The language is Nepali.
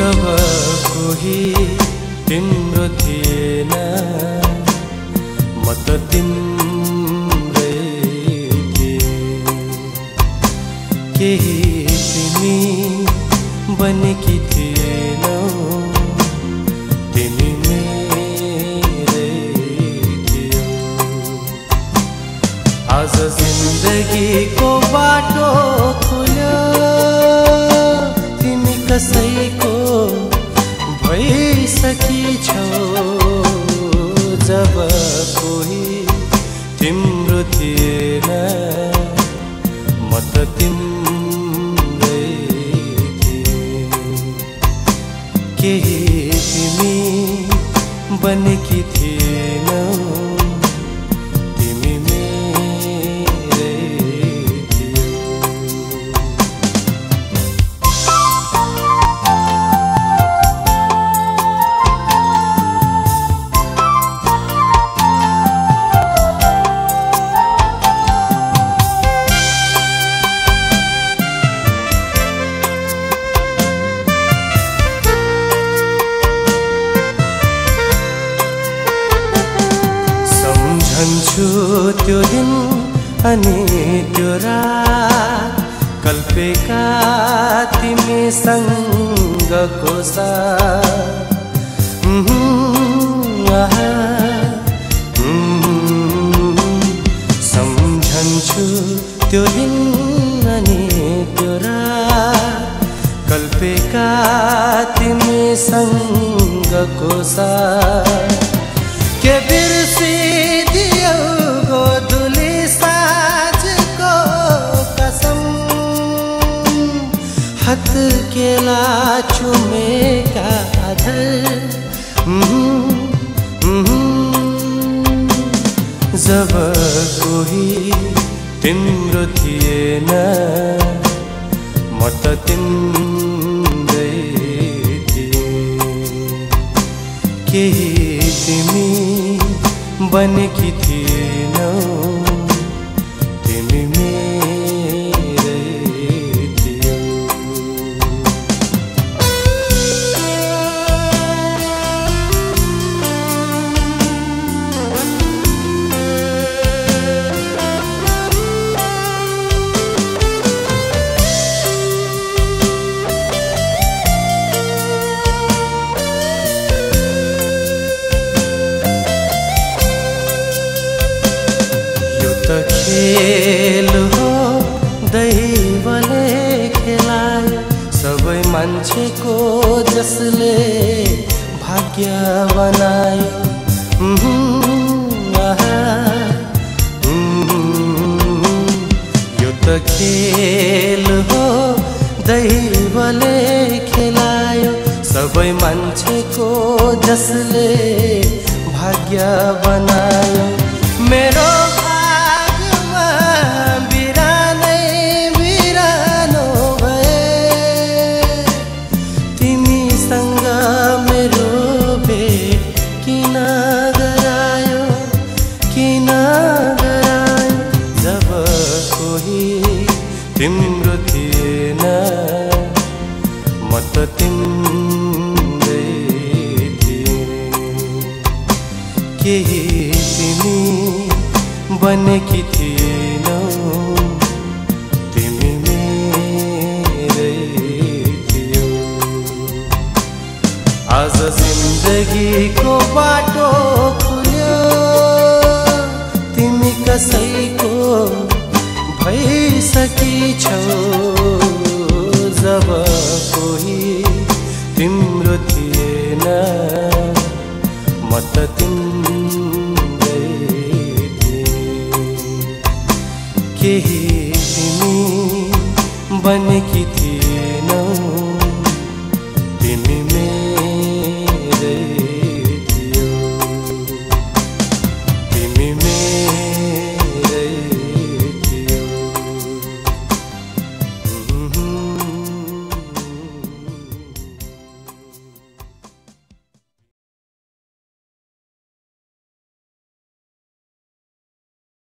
जब कोही तिम्रो थिएन म त तिम्रै केही तिमी बनेकी थिएनौ तिमी मेरै थियौ। आज जिन्दगीको बाटो खुल्यो तिमी कसैको जब कोही तिम्रो थिएन म त तिम्रै थिएँ। केही तिमी बनेकी थिएनौ सम्झन्छु त्यो दिन अनि त्यो रात। कल्पेका तिमीसँगको सम्झन्छु त्यो दिन अनि त्यो रात। कल्पेका तिमीसँगको साथ। केला चुमेका धर जब कोही तिम्रो थिएन म त तिम्रै थिएँ केही तिमी बनेकी थिएनौ। खेल हो दैवले खेलायो। सबै मान्छेको जसले भाग्य बनायो। यो त खेल हो दैवले खेलायो। सबै मान्छेको जसले भाग्य बनायो। थिएन। म त तिम्रै थिएँ। केही तिमी बनेकी थिएनौ। तिमी मेरै थियो। आज जिन्दगीको बाटो खुल्यो। तिमी कसैको भइसकेछौ। देश बन की